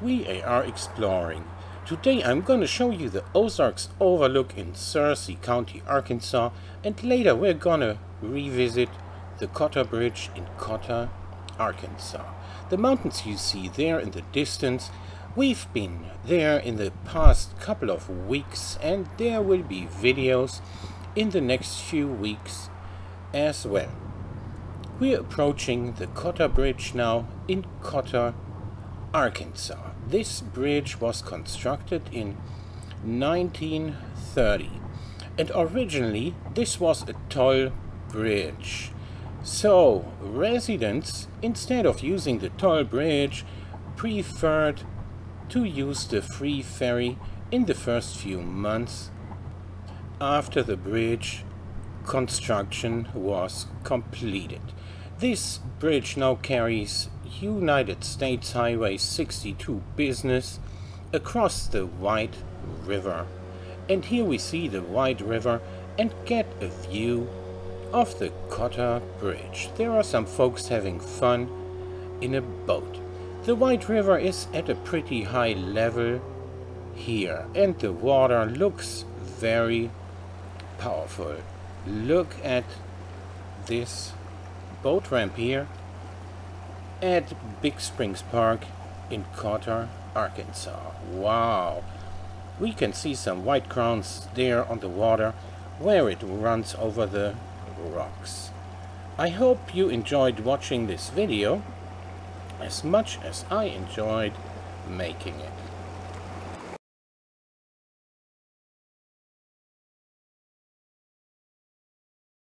we are exploring. Today I'm gonna show you the Ozarks Overlook in Searcy County, Arkansas, and later we're gonna revisit the Cotter Bridge in Cotter, Arkansas. The mountains you see there in the distance, we've been there in the past couple of weeks and there will be videos in the next few weeks as well. We're approaching the Cotter Bridge now in Cotter, Arkansas. This bridge was constructed in 1930 and originally this was a toll bridge. So residents, instead of using the toll bridge, preferred to use the free ferry in the first few months after the bridge construction was completed. This bridge now carries United States Highway 62 business across the White River. And here we see the White River and get a view of the Cotter Bridge. There are some folks having fun in a boat. The White River is at a pretty high level here and the water looks very powerful. Look at this boat ramp here at Big Springs Park in Cotter, Arkansas. Wow! We can see some white crowns there on the water where it runs over the rocks. I hope you enjoyed watching this video as much as I enjoyed making it.